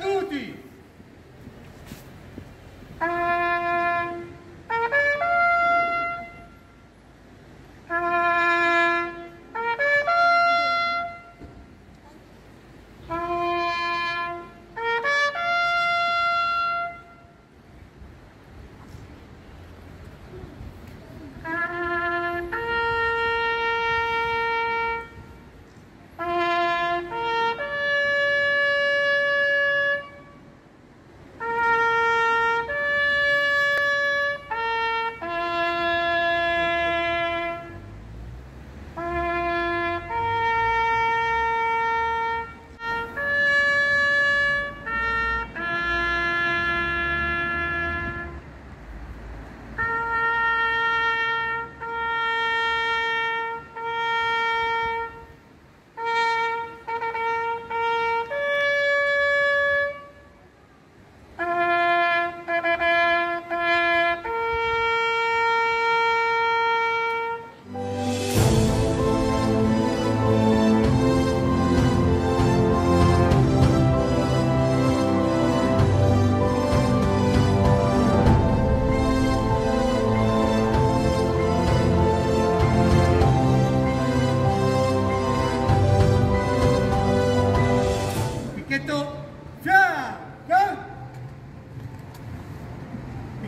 caduti!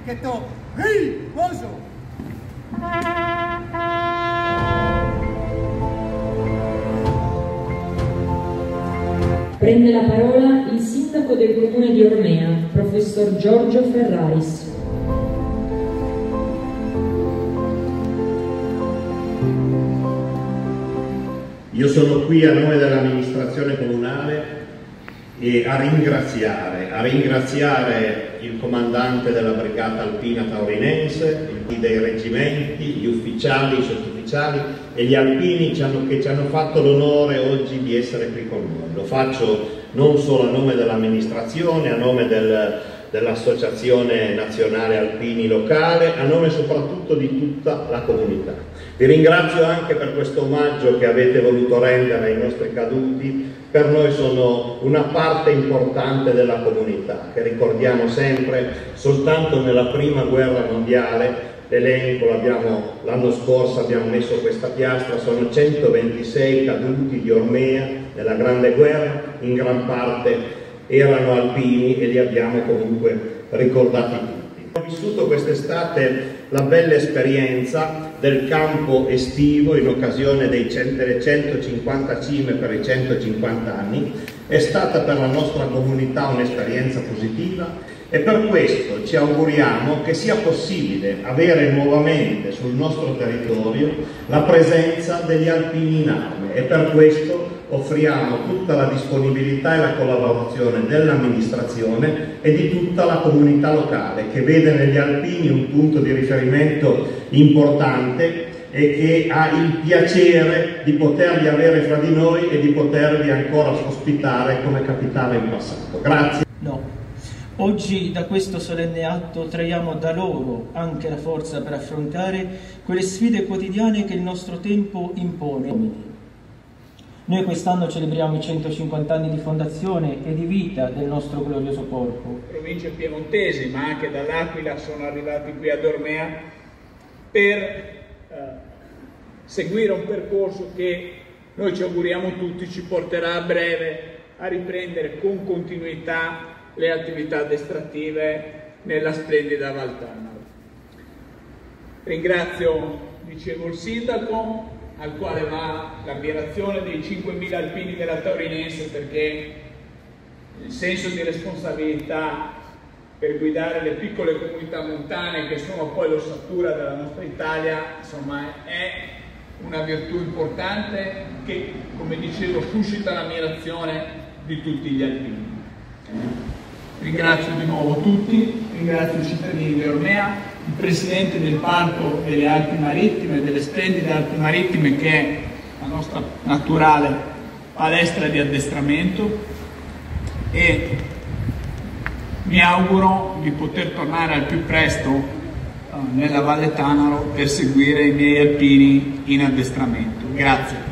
Detto riposo. Prende la parola il sindaco del comune di Ormea, professor Giorgio Ferraris. Io sono qui a nome dell'amministrazione comunale e a ringraziare, a ringraziare il comandante della brigata alpina taurinense, dei reggimenti, gli ufficiali, i sottufficiali e gli alpini che ci hanno fatto l'onore oggi di essere qui con noi. Lo faccio non solo a nome dell'amministrazione, a nome del, dell'Associazione Nazionale Alpini Locale, a nome soprattutto di tutta la comunità. Vi ringrazio anche per questo omaggio che avete voluto rendere ai nostri caduti, per noi sono una parte importante della comunità, che ricordiamo sempre soltanto nella prima guerra mondiale l'elenco l'anno scorso abbiamo messo questa piastra, sono 126 caduti di Ormea nella Grande Guerra, in gran parte erano alpini e li abbiamo comunque ricordati tutti. Ho vissuto quest'estate la bella esperienza del campo estivo in occasione dei 150 cime per i 150 anni, è stata per la nostra comunità un'esperienza positiva e per questo ci auguriamo che sia possibile avere nuovamente sul nostro territorio la presenza degli alpini in arme e per questo offriamo tutta la disponibilità e la collaborazione dell'amministrazione e di tutta la comunità locale che vede negli alpini un punto di riferimento importante e che ha il piacere di poterli avere fra di noi e di poterli ancora ospitare come capitava in passato. Grazie. No. Oggi da questo solenne atto traiamo da loro anche la forza per affrontare quelle sfide quotidiane che il nostro tempo impone. Noi quest'anno celebriamo i 150 anni di fondazione e di vita del nostro glorioso corpo. Province piemontesi, ma anche dall'Aquila sono arrivati qui a Dormea per seguire un percorso che noi ci auguriamo tutti ci porterà a breve a riprendere con continuità le attività addestrative nella splendida Valtana. Ringrazio, dicevo, il sindaco al quale va l'ammirazione dei 5.000 alpini della Taurinense perché il senso di responsabilità per guidare le piccole comunità montane che sono poi l'ossatura della nostra Italia, insomma è una virtù importante che, come dicevo, suscita l'ammirazione di tutti gli alpini. Ringrazio di nuovo tutti, ringrazio i cittadini di Ormea, il Presidente del Parco delle Alpi Marittime, delle splendide Alpi Marittime che è la nostra naturale palestra di addestramento e mi auguro di poter tornare al più presto uh, nella Valle Tanaro per seguire i miei alpini in addestramento. Grazie.